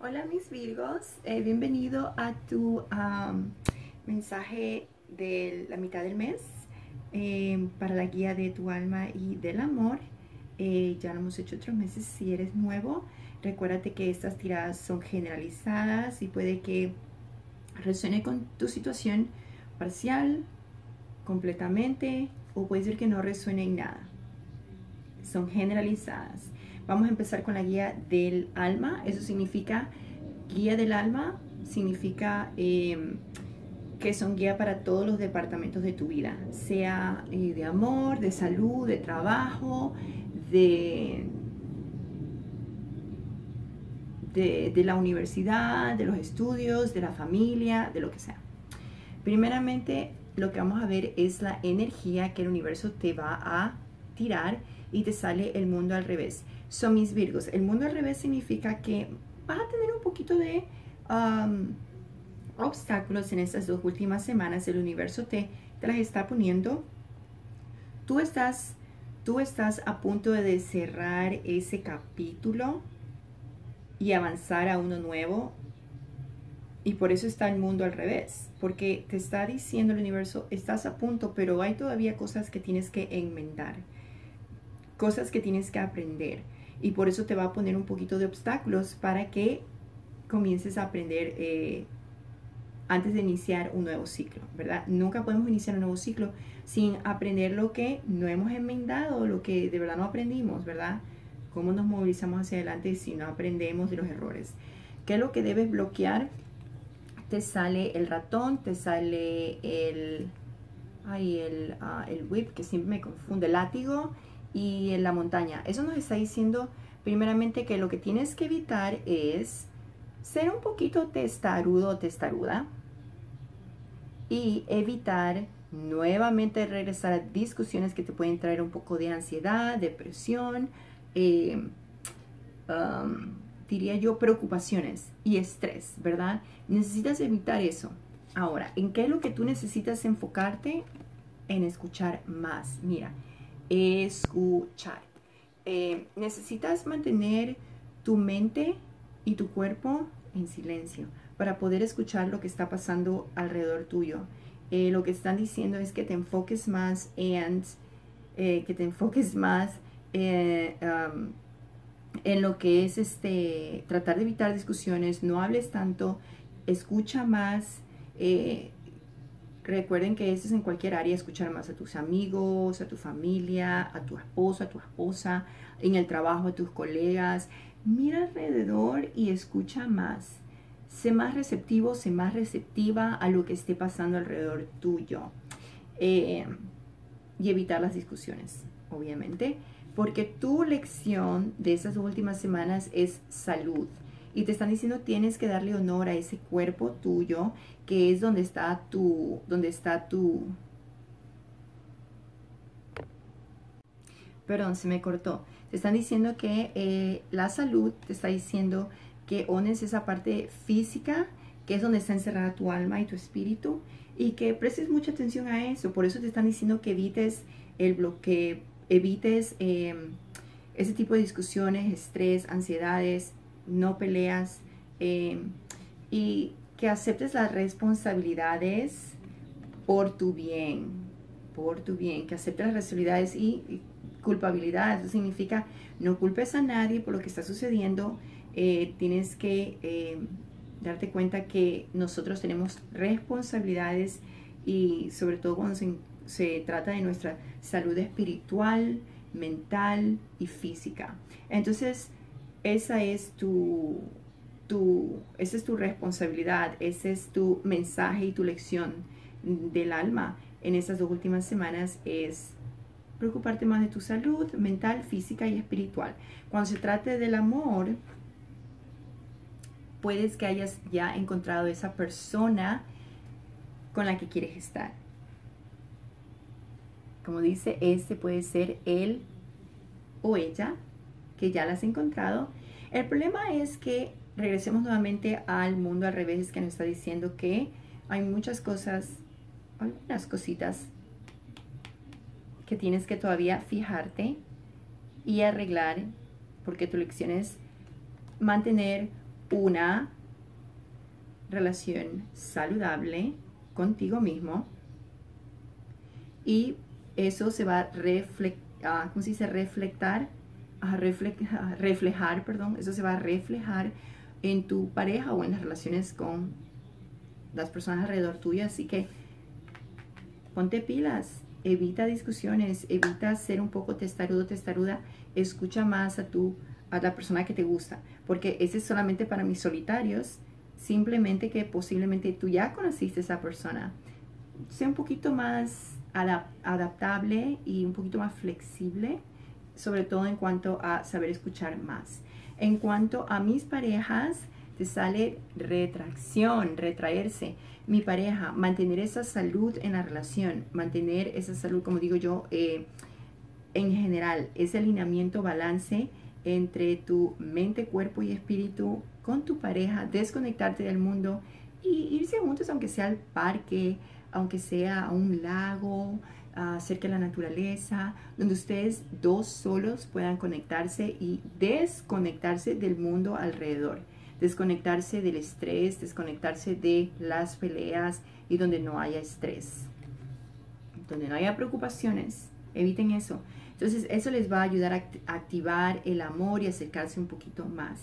Hola mis Virgos, eh, bienvenido a tu mensaje de la mitad del mes eh, para la guía de tu alma y del amor. Eh, ya lo hemos hecho otros meses, si eres nuevo, recuérdate que estas tiradas son generalizadas y puede que resuene con tu situación parcial, completamente, o puede ser que no resuene en nada. Son generalizadas. Vamos a empezar con la guía del alma. Eso significa, guía del alma significa em, que son guía para todos los departamentos de tu vida, sea eh, de amor, de salud, de trabajo, de, de, de la universidad, de los estudios, de la familia, de lo que sea. Primeramente, lo que vamos a ver es la energía que el universo te va a tirar y te sale el mundo al revés son mis Virgos. El mundo al revés significa que vas a tener un poquito de um, obstáculos en estas dos últimas semanas. El universo te, te las está poniendo. Tú estás, tú estás a punto de cerrar ese capítulo y avanzar a uno nuevo. Y por eso está el mundo al revés, porque te está diciendo el universo, estás a punto, pero hay todavía cosas que tienes que enmendar, cosas que tienes que aprender y por eso te va a poner un poquito de obstáculos para que comiences a aprender eh, antes de iniciar un nuevo ciclo, ¿verdad? Nunca podemos iniciar un nuevo ciclo sin aprender lo que no hemos enmendado, lo que de verdad no aprendimos, ¿verdad? ¿Cómo nos movilizamos hacia adelante si no aprendemos de los errores? ¿Qué es lo que debes bloquear? Te sale el ratón, te sale el, ay, el, ah, el whip, que siempre me confunde, el látigo, y en la montaña. Eso nos está diciendo primeramente que lo que tienes que evitar es ser un poquito testarudo o testaruda y evitar nuevamente regresar a discusiones que te pueden traer un poco de ansiedad, depresión, eh, um, diría yo preocupaciones y estrés, ¿verdad? Necesitas evitar eso. Ahora, ¿en qué es lo que tú necesitas enfocarte? En escuchar más. Mira, escuchar. Eh, necesitas mantener tu mente y tu cuerpo en silencio para poder escuchar lo que está pasando alrededor tuyo. Eh, lo que están diciendo es que te enfoques más en, eh, que te enfoques más en lo que es este, tratar de evitar discusiones, no hables tanto, escucha más, Recuerden que esto es en cualquier área, escuchar más a tus amigos, a tu familia, a tu esposo, a tu esposa, en el trabajo, a tus colegas. Mira alrededor y escucha más. Sé más receptivo, sé más receptiva a lo que esté pasando alrededor tuyo. Eh, y evitar las discusiones, obviamente, porque tu lección de estas últimas semanas es salud y te están diciendo tienes que darle honor a ese cuerpo tuyo que es donde está tu donde está tu perdón se me cortó. Te están diciendo que eh, la salud te está diciendo que ones esa parte física que es donde está encerrada tu alma y tu espíritu y que prestes mucha atención a eso. Por eso te están diciendo que evites el bloqueo evites em, ese tipo de discusiones estrés ansiedades no peleas eh, y que aceptes las responsabilidades por tu bien, por tu bien, que aceptes las responsabilidades y, culpabilidad. Eso significa no culpes a nadie por lo que está sucediendo. Eh, tienes que eh, darte cuenta que nosotros tenemos responsabilidades y sobre todo cuando se, se trata de nuestra salud espiritual, mental y física. Entonces, esa es tu, tu, esa es tu responsabilidad, ese es tu mensaje y tu lección del alma en estas dos últimas semanas es preocuparte más de tu salud mental, física y espiritual. Cuando se trate del amor, puedes que hayas ya encontrado esa persona con la que quieres estar. Como dice, este puede ser él o ella que ya las has encontrado. El problema es que regresemos nuevamente al mundo al revés, que nos está diciendo que hay muchas cosas, algunas cositas que tienes que todavía fijarte y arreglar, porque tu lección es mantener una relación saludable contigo mismo y eso se va a reflejar, ¿cómo se dice? Reflectar, a reflejar, perdón, eso se va a reflejar en tu pareja o en las relaciones con las personas alrededor tuya, así que ponte pilas, evita discusiones, evita ser un poco testarudo, testaruda, escucha más a tu a la persona que te gusta, porque ese es solamente para mis solitarios, simplemente que posiblemente tú ya conociste a esa persona. Sea un poquito más adaptable y un poquito más flexible, sobre todo en cuanto a saber escuchar más. En cuanto a mis parejas, te sale retracción, retraerse. Mi pareja, mantener esa salud en la relación, mantener esa salud, como digo yo, eh, en general, ese alineamiento, balance entre tu mente, cuerpo y espíritu con tu pareja, desconectarte del mundo y irse juntos, aunque sea al parque, aunque sea a un lago, cerca de la naturaleza, donde ustedes dos solos puedan conectarse y desconectarse del mundo alrededor, desconectarse del estrés, desconectarse de las peleas y donde no haya estrés, donde no haya preocupaciones, eviten eso. Entonces eso les va a ayudar a activar el amor y acercarse un poquito más.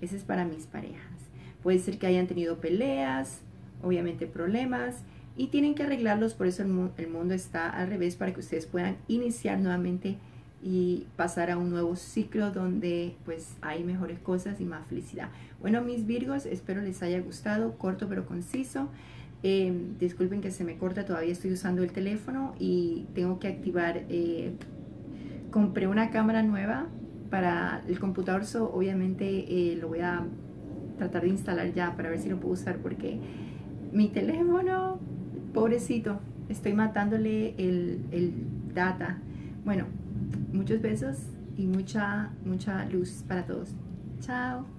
Ese es para mis parejas. Puede ser que hayan tenido peleas, obviamente problemas, y tienen que arreglarlos, por eso el, mundo está al revés, para que ustedes puedan iniciar nuevamente y pasar a un nuevo ciclo donde pues hay mejores cosas y más felicidad. Bueno, mis Virgos, espero les haya gustado, corto pero conciso. Eh, disculpen que se me corta, todavía estoy usando el teléfono y tengo que activar eh, compré una cámara nueva para el computador, obviamente eh, lo voy a tratar de instalar ya para ver si lo puedo usar porque mi teléfono, pobrecito, estoy matándole el, el data. Bueno, muchos besos y mucha, mucha luz para todos. Chao.